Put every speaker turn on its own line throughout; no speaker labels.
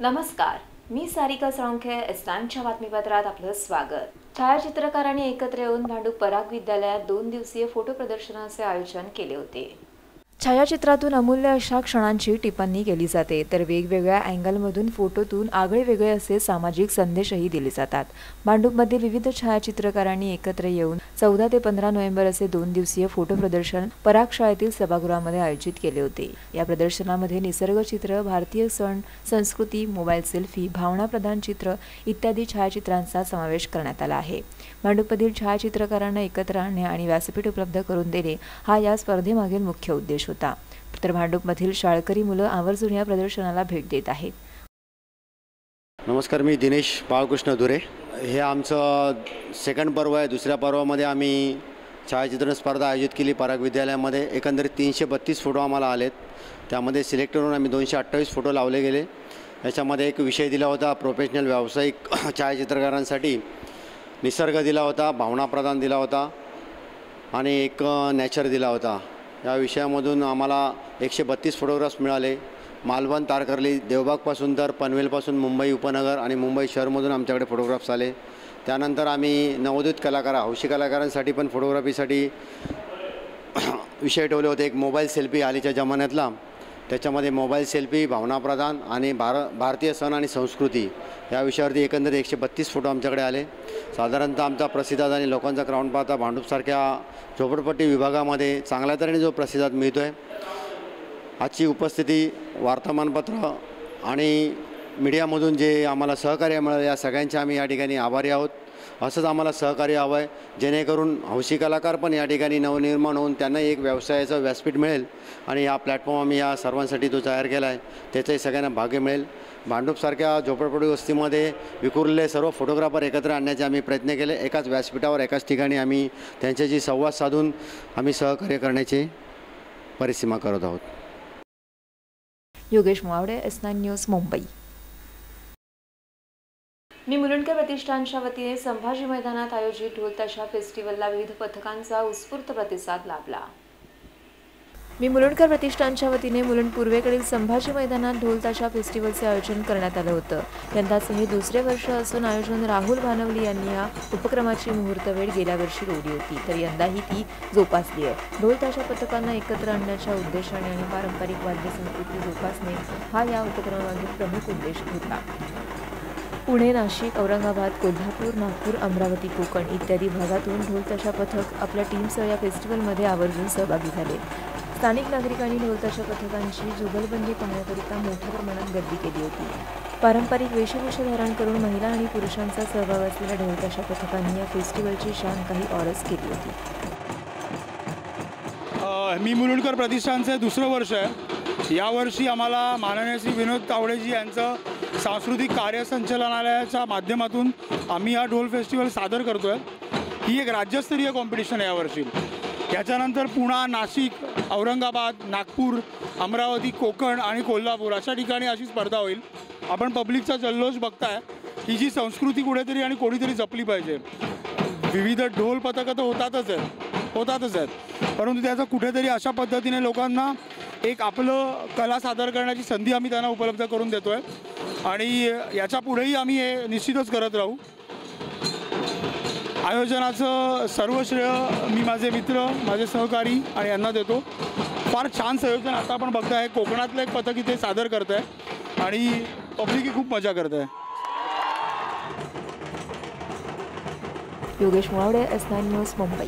नमस्कार मी सारिका साळुंखे एस्टांच्या बातमीपत्रात आपलं स्वागत. छायाचित्रकारांनी एकत्र येऊन भांडूप पराग विद्यालयात दोन दिवसीय फोटो प्रदर्शनाचे आयोजन केले होते. छायाचित्रातून अमूल्य अशा क्षणांची टिप्पणी केली जाते. तर वेगवेगळ्या अँगलमधून फोटोतून आगळे वेगळे असे सामाजिक संदेशही दिले जातात. मांडूपमध्ये विविध छायाचित्रकारांनी एकत्र येऊन चौदा ते पंधरा नोव्हेंबर असे दोन दिवसीय फोटो प्रदर्शन पराग शाळेतील सभागृहामध्ये आयोजित केले होते. या प्रदर्शनामध्ये निसर्गचित्र भारतीय सण संस्कृती मोबाईल सेल्फी भावनाप्रधान चित्र इत्यादी छायाचित्रांचा समावेश करण्यात आला आहे. भांडूपमधील छायाचित्रकारांना एकत्र आणणे आणि व्यासपीठ उपलब्ध करून देणे हा या स्पर्धेमागील मुख्य उद्देश होता. तर भांडूपमधील शाळकरी मुलं आवर्जून या प्रदर्शनाला भेट देत आहेत.
नमस्कार मी दिनेश बाळकृष्ण धुरे. हे आमचं सेकंड पर्व आहे. दुसऱ्या पर्वामध्ये आम्ही छायाचित्रण स्पर्धा आयोजित केली पराग विद्यालयामध्ये. एकंदरीत तीनशे बत्तीस फोटो आम्हाला आलेत. त्यामध्ये सिलेक्ट करून आम्ही दोनशे अठ्ठावीस फोटो लावले गेले. याच्यामध्ये एक विषय दिला होता प्रोफेशनल व्यावसायिक छायाचित्रकारांसाठी. निसर्ग दिला होता भावनाप्रधान दिला होता. आणि एक नॅचर दिला होता. या विषयामधून आम्हाला एकशे बत्तीस फोटोग्राफ्स मिळाले. मालवण तारकर्ली देवबागपासून तर पनवेलपासून मुंबई उपनगर आणि मुंबई शहरमधून आमच्याकडे फोटोग्राफ्स आले. त्यानंतर आम्ही नवोदित कलाकार हौशी कलाकारांसाठी पण फोटोग्राफीसाठी विषय ठेवले होते. एक मोबाईल सेल्फी आलीच्या जमान्यातला. त्याच्यामध्ये मोबाईल सेल्फी भावनाप्रधान आणि भार भारतीय सण आणि संस्कृती या विषयावरती एकंदरीत एकशे बत्तीस फोटो आमच्याकडे आले. साधारणतः आमचा प्रतिसाद आणि लोकांचा क्राऊंड पाहता भांडूपसारख्या झोपडपट्टी विभागामध्ये चांगल्या तऱ्हेने जो प्रतिसाद मिळतो आहे आजची उपस्थिती वर्तमानपत्र आणि मीडियामधून जे आम्हाला सहकार्य मिळालं या सगळ्यांचे आम्ही या ठिकाणी आभारी आहोत. असंच आम्हाला सहकार्य हवं आहे जेणेकरून हौशी कलाकार पण या ठिकाणी नवनिर्माण होऊन त्यांना एक व्यवसायाचं व्यासपीठ मिळेल आणि हा प्लॅटफॉर्म आम्ही या सर्वांसाठी जो तयार केला आहे त्याचाही सगळ्यांना भाग्य मिळेल. भांडूपसारख्या झोपडपट्टी वस्तीमध्ये विखुरलेले सर्व फोटोग्राफर एकत्र आणण्याचे आम्ही प्रयत्न केले. एकाच व्यासपीठावर एकाच ठिकाणी आम्ही त्यांच्याशी संवाद साधून आम्ही सहकार्य करण्याची परिसीमा करत आहोत.
Yogesh Muvavade S nine news Mumbai. मी मुलुंडकर प्रतिष्ठानच्या वतीने संभाजी मैदानात आयोजित ढोल ताशा फेस्टिवलला विविध पथकांचा उत्स्फूर्त प्रतिसाद लाभला. मी मुलुंडकर प्रतिष्ठानच्या वतीने मुलुंड पूर्वेकडील संभाजी मैदानात ढोलताशा फेस्टिवलचे आयोजन करण्यात आलं होतं. यंदाचे हे दुसरे वर्ष असून आयोजन राहुल भानवली यांनी या उपक्रमाची मुहूर्तवेळ गेल्या वर्षी रोवली होती. तर यंदाही ती जोपासली आहे. ढोल ताशा पथकांना एकत्र आणण्याच्या उद्देशाने आणि पारंपरिक वाद्य संस्कृती जोपासणे हा या उपक्रमामागील प्रमुख उद्देश होता. पुणे नाशिक औरंगाबाद कोल्हापूर नागपूर अमरावती कोकण इत्यादी भागातून ढोलताशा पथक आपल्या टीमसह या फेस्टिवलमध्ये आवर्जून सहभागी झाले. स्थानिक नागरिकांनी ढोलताशा पथकांची जुगलबंदी पाहण्याकरिता मोठ्या प्रमाणात गर्दी केली होती. पारंपरिक वेशभूषा धारण करून महिला आणि पुरुषांचा सहभाग असलेल्या ढोलताशा पथकांनी या फेस्टिवलची शान काही ऑरच केली होती.
मी मुलुंडकर प्रतिष्ठानचं दुसरं वर्ष आहे. यावर्षी आम्हाला माननीय श्री विनोद तावडेजी यांचं सांस्कृतिक कार्यसंचालनालयाच्या माध्यमातून आम्ही हा ढोल फेस्टिवल सादर करतो आहे ही एक राज्यस्तरीय कॉम्पिटिशन आहे यावर्षी. याच्यानंतर पुणा नाशिक औरंगाबाद नागपूर अमरावती कोकण आणि कोल्हापूर अशा ठिकाणी अशी स्पर्धा होईल. आपण पब्लिकचा जल्लोष बघताय. ही जी संस्कृती कुठेतरी आणि कोणीतरी जपली पाहिजे. विविध ढोल पथकं तर होतातच आहेत. होतातच आहेत. परंतु त्याचं कुठेतरी अशा पद्धतीने लोकांना एक आपलं कला सादर करण्याची संधी आम्ही त्यांना उपलब्ध करून देतो आहे आणि याच्या पुढेही आम्ही हे निश्चितच करत राहू. आयोजनाचं सर्व श्रेय मी माझे मित्र माझे सहकारी आणि यांना देतो. फार छान संयोजन आता आपण बघताय. कोकणातलं एक पथक इथे सादर करत आहे आणि पब्लिकही खूप मजा करत आहे
Yogesh Mulavade S nine news Mumbai.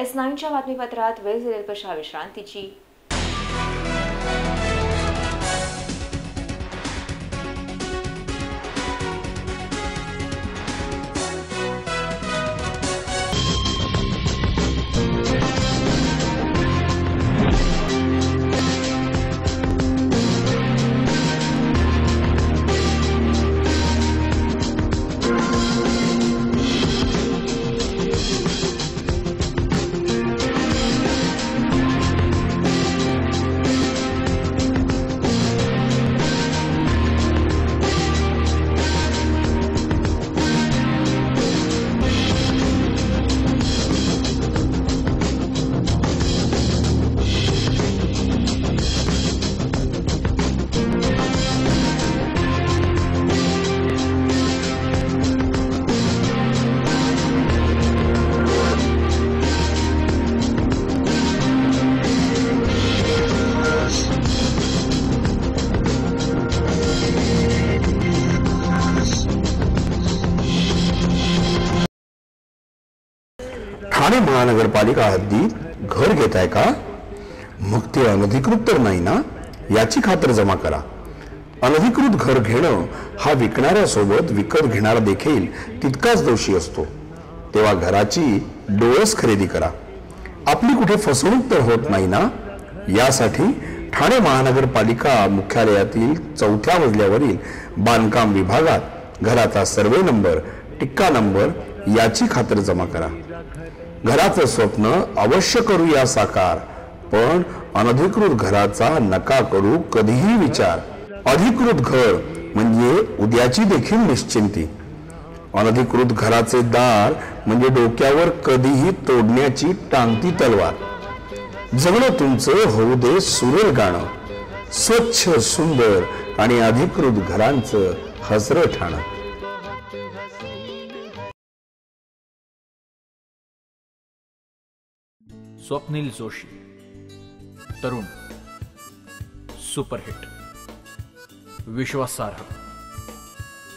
S नाईनच्या बातमीपत्रात वेळ झालेल कशा विश्रांतीची
ठाणे महानगरपालिका हद्दीत घर घेत आहे का? मग ते अनधिकृत तर नाही ना? याची खातर जमा करा. अनधिकृत घर घेणं हा विकणाऱ्यासोबत विकत घेणारा देखील तितकाच दोषी असतो. तेव्हा घराची डोळस खरेदी करा. आपली कुठे फसवणूक तर होत नाही ना? यासाठी ठाणे महानगरपालिका मुख्यालयातील चौथ्या मजल्यावरील बांधकाम विभागात घराचा सर्वे नंबर टिक्का नंबर याची खातर जमा करा. घराचं स्वप्न अवश्य करूया साकार पण अनधिकृत घराचा नका करू कधीही विचार. अधिकृत घर म्हणजे उद्याची देखील निश्चिंती. अनधिकृत घराचे दार म्हणजे डोक्यावर कधीही तोडण्याची टांगती तलवार. जगणं तुमचं होऊ दे सुरेल गाणं. स्वच्छ सुंदर आणि अधिकृत घरांचं हसरं ठाणं.
स्वप्नील जोशी तरुण सुपरहिट विश्वासार्ह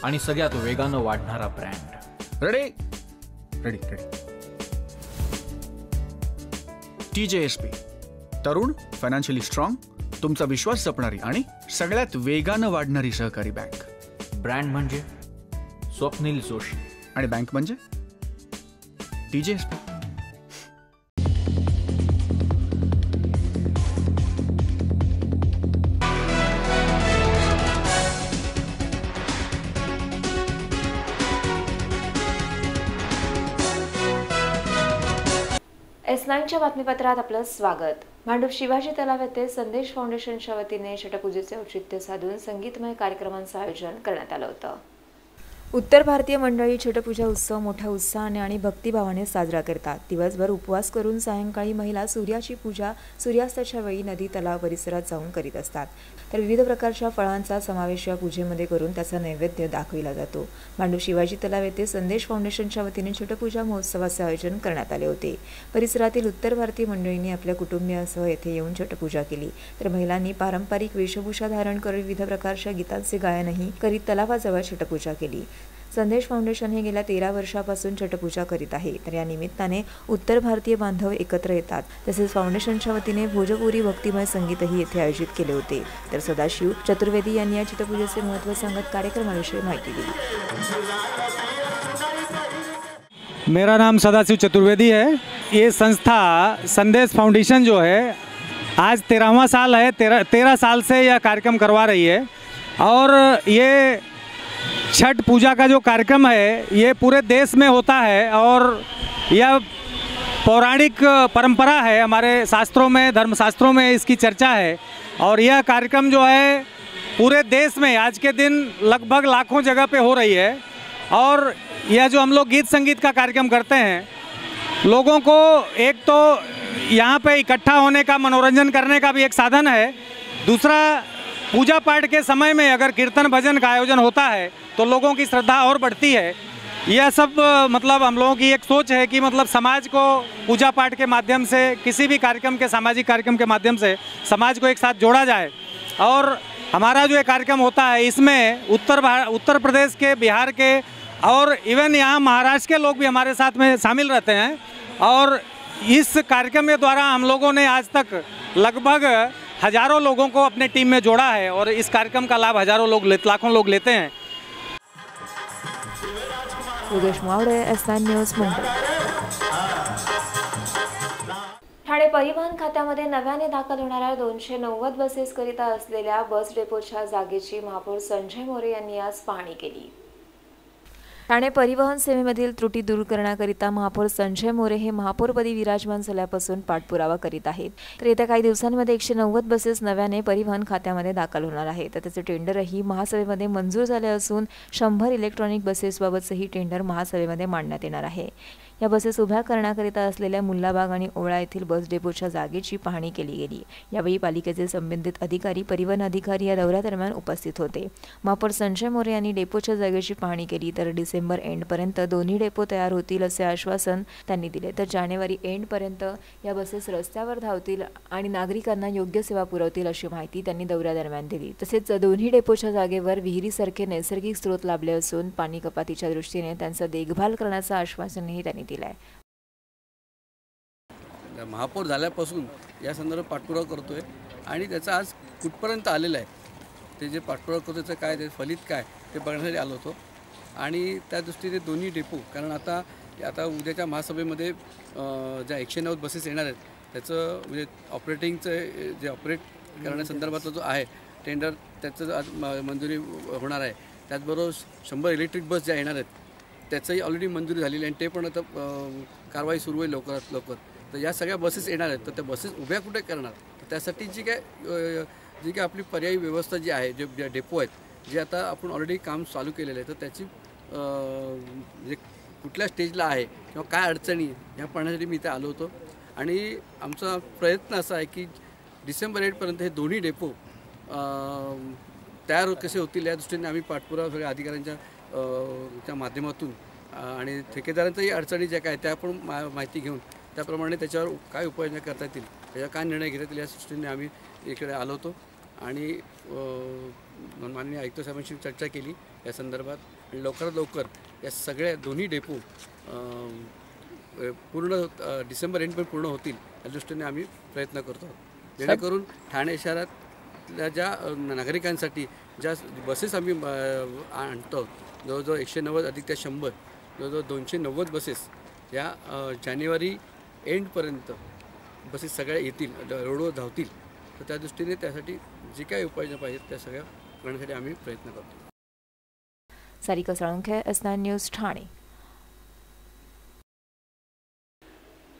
आणि सगळ्यात वेगानं वाढणारा brand.
Ready ready ready T J S P तरुण फायनान्शियली स्ट्रॉंग तुमचा विश्वास जपणारी आणि सगळ्यात वेगानं वाढणारी सहकारी बँक
ब्रँड म्हणजे? स्वप्नील जोशी.
आणि बँक म्हणजे? T J S P
S नाईनच्या बातमीपत्रात आपलं स्वागत. भांडूप शिवाजी तलाव येथे संदेश फाउंडेशनच्या वतीने षटपूजेचे औचित्य साधून संगीतमय कार्यक्रमांचं आयोजन करण्यात आलं होतं. उत्तर भारतीय मंडळी छटपूजा उत्सव मोठ्या उत्साहाने आणि भक्तिभावाने साजरा करतात. दिवसभर उपवास करून सायंकाळी महिला सूर्याची पूजा सूर्यास्ताच्या वेळी नदी तलाव परिसरात जाऊन करीत असतात. तर विविध प्रकारच्या फळांचा समावेश या पूजेमध्ये करून त्याचा नैवेद्य दाखविला जातो. मांडू शिवाजी तलाव येथे संदेश फाउंडेशनच्या वतीने छटपूजा महोत्सवाचे आयोजन करण्यात आले होते. परिसरातील उत्तर भारतीय मंडळींनी आपल्या कुटुंबियांसह येथे येऊन छटपूजा केली. तर महिलांनी पारंपरिक वेशभूषा धारण करून विविध प्रकारच्या गीतांचे गायनही करीत तलावाजवळ छटपूजा केली. संदेश फाउंडेशन हे गेल्या तेरा वर्षापासून छटपूजा करीत आहे. तर या निमित्ताने उत्तर भारतीय बांधव एकत्र येतात. तसेच फाउंडेशनच्या वतीने भोजपुरी भक्तिमय संगीतही येथे आयोजित केले होते. तर सदाशिव चतुर्वेदी यांनी या चित्रपूजेचे महत्त्व सांगत कार्यक्रमाविषयी माहिती दिली.
मेरा नाम सदाशिव चतुर्वेदी है. ये संस्था संदेश फाउंडेशन जो है, आज तेरहवा साल है. तेरह तेरह साल से यह कार्यक्रम करवा रही है। और ये छठ पूजा का जो कार्यक्रम है, ये पूरे देश में होता है और यह पौराणिक परंपरा है, हमारे शास्त्रों में, धर्मशास्त्रों में इसकी चर्चा है। और यह कार्यक्रम जो है, पूरे देश में आज के दिन लगभग लाखों जगह पे हो रही है। और यह जो हम लोग गीत संगीत का कार्यक्रम करते हैं, लोगों को एक तो यहाँ पे इकट्ठा होने का, मनोरंजन करने का भी एक साधन है। दूसरा, पूजा पाठ के समय में अगर कीर्तन भजन का आयोजन होता है तो लोगों की श्रद्धा और बढ़ती है। यह सब मतलब हम लोगों की एक सोच है कि मतलब समाज को पूजा पाठ के माध्यम से, किसी भी कार्यक्रम के, सामाजिक कार्यक्रम के माध्यम से समाज को एक साथ जोड़ा जाए। और हमारा जो ये कार्यक्रम होता है, इसमें उत्तर उत्तर प्रदेश के, बिहार के और इवन यहाँ महाराष्ट्र के लोग भी हमारे साथ में शामिल रहते हैं। और इस कार्यक्रम के द्वारा हम लोगों ने आज तक लगभग हज़ारों लोगों को अपने टीम में जोड़ा है और इस कार्यक्रम का लाभ हज़ारों लोग, लाखों लोग लेते हैं।
Yogesh Mavade S news Mumbai. Thane परिवहन खात्यामध्ये नव्याने दाखल होणाऱ्या दोनशे नव्वद बसेसकरिता असलेल्या बस डेपोच्या जागेची महापौर संजय मोरे यांनी आज पाहणी केली. ठाणे परिवहन सेवेमधील त्रुटी दूर करण्याकरिता महापौर संजय मोरे हे महापौरपदी विराजमान झाल्यापासून पाठपुरावा करीत आहेत. तर येत्या काही दिवसांमध्ये एकशे नव्वद बसेस नव्याने परिवहन खात्यामध्ये दाखल होणार आहेत. तर त्याचे टेंडरही महासभेमध्ये मंजूर झाले असून शंभर इलेक्ट्रॉनिक बसेसबाबतचंही टेंडर महासभेमध्ये मांडण्यात येणार आहे. या बसेस उभ्या करण्याकरिता असलेल्या मुल्लाबाग आणि ओवळा येथील बस डेपोच्या जागेची पाहणी केली गेली. यावेळी पालिकेचे संबंधित अधिकारी परिवहन अधिकारी या दौऱ्यादरम्यान उपस्थित होते. महापौर संजय मोरे यांनी डेपोच्या जागेची पाहणी केली. तर डिसेंबर एंडपर्यंत दोन्ही डेपो तयार होतील असे आश्वासन त्यांनी दिले. तर जानेवारी एंडपर्यंत या बसेस रस्त्यावर धावतील आणि नागरिकांना योग्य सेवा पुरवतील अशी माहिती त्यांनी दौऱ्यादरम्यान दिली. तसेच दोन्ही डेपोच्या जागेवर विहिरीसारखे नैसर्गिक स्रोत लाभले असून पाणी कपातीच्या दृष्टीने त्यांचा देखभाल करण्याचं आश्वासनही त्यांनी दिलं आहे
महापौर झाल्यापासून या संदर्भात पाठपुरावा करतो आहे आणि त्याचा आज कुठपर्यंत आलेला आहे ते जे पाठपुरावा करतो त्याचं काय ते फलित काय ते बघण्यासाठी आलो होतो. आणि त्या दृष्टीने दोन्ही डेपो कारण आता आता उद्याच्या महासभेमध्ये ज्या एकशे नव्वद बसेस येणार आहेत त्याचं म्हणजे ऑपरेटिंगचं जे ऑपरेट करण्यासंदर्भातला जो आहे टेंडर त्याचं आज म- मंजुरी होणार आहे. त्याचबरोबर शंभर इलेक्ट्रिक बस ज्या येणार आहेत त्याचंही ऑलरेडी मंजुरी झालेली आहे आणि ते पण आता कारवाई सुरू आहे लवकरात लवकर. तर या सगळ्या बसेस येणार आहेत. तर त्या बसेस उभ्या कुठे करणार? तर त्यासाठी जी काय जी काय आपली पर्यायी व्यवस्था जी आहे जे ज्या डेपो आहेत जे आता आपण ऑलरेडी काम चालू केलेलं आहे तर त्याची जे म्हणजे कुठल्या स्टेजला आहे किंवा काय अडचणी ह्या पाहण्यासाठी मी इथे आलो होतो. आणि आमचा प्रयत्न असा आहे की डिसेंबर एटपर्यंत हे दोन्ही डेपो तयार कसे होतील या दृष्टीने आम्ही पाठपुरावा सगळ्या अधिकाऱ्यांच्या च्या माध्यमातून. आणि ठेकेदारांच्याही अडचणी ज्या काय त्या पण मा माहिती घेऊन त्याप्रमाणे त्याच्यावर काय उपाययोजना करता येतील त्याच्यावर काय निर्णय घेता येतील या दृष्टीने आम्ही इकडे आलो होतो. आणि माननीय आयुक्त साहेबांशी चर्चा केली. या संदर्भात आणि लवकरात लवकर या सगळ्या दोन्ही डेपो पूर्ण डिसेंबर एंड पण पूर्ण होतील या दृष्टीने आम्ही प्रयत्न करतो आहोत. जेणेकरून ठाणे शहरातल्या ज्या नागरिकांसाठी ज्या बसेस आम्ही अं, आणतो जवळजवळ एकशे नव्वद अधिक त्या शंभर जवळजवळ दोनशे नव्वद बसेस या जानेवारी एंडपर्यंत बसेस सगळ्या येतील रोडवर धावतील. तर त्या दृष्टीने त्यासाठी जे काही उपाययोजना पाहिजेत त्या सगळ्या करण्यासाठी आम्ही प्रयत्न करतो.
Sarika Salunkhe S nine news Thane.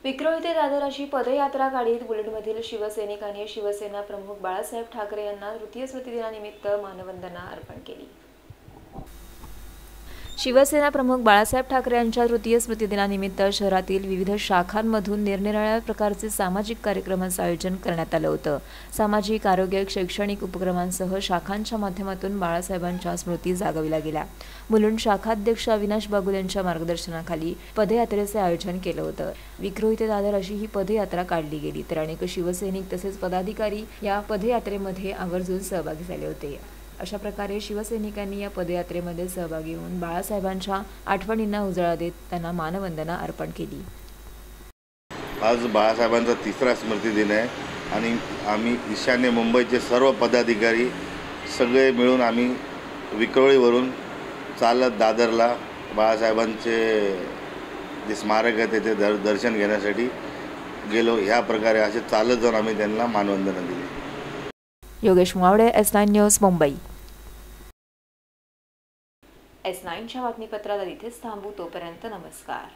Vikhroli ते दादर अशी पदयात्रा काढीत बुलेटमधील शिवसैनिकांनी शिवसेना प्रमुख बाळासाहेब ठाकरे यांना तृतीय स्मृतिदिनानिमित्त मानवंदना अर्पण केली. शिवसेना प्रमुख बाळासाहेब ठाकरे यांच्या तृतीय स्मृतिदिनानिमित्त शहरातील विविध शाखांमधून निरनिराळ्या प्रकारचे सामाजिक कार्यक्रमांचं आयोजन करण्यात आलं होतं. सामाजिक आरोग्य शैक्षणिक उपक्रमांसह शाखांच्या माध्यमातून बाळासाहेबांच्या स्मृती जागविल्या गेल्या. मुलुंड शाखाध्यक्ष अविनाश बागुल यांच्या मार्गदर्शनाखाली पदयात्रेचे आयोजन केलं होतं. विक्रोळी ते दादर अशी ही पदयात्रा काढली गेली तर अनेक शिवसैनिक तसेच पदाधिकारी या पदयात्रेमध्ये आवर्जून सहभागी झाले होते. अशा प्रकारे शिवसैनिकांनी या पदयात्रेमध्ये सहभागी होऊन बाळासाहेबांच्या आठवणींना उजाळा देत त्यांना मानवंदना अर्पण केली.
आज बाळासाहेबांचा तिसरा स्मृती दिन आहे आणि आम्ही ईशान्य मुंबईचे सर्व पदाधिकारी सगळे मिळून आम्ही विक्रोळीवरून चालत दादरला बाळासाहेबांचे जे स्मारक आहे त्याचे दर दर्शन घेण्यासाठी गेलो. ह्या प्रकारे असे चालत जाऊन आम्ही त्यांना मानवंदना दिली.
Yogesh Muvavade S nine news Mumbai. S नाईनच्या बातमीपत्रात इथेच थांबू तोपर्यंत नमस्कार.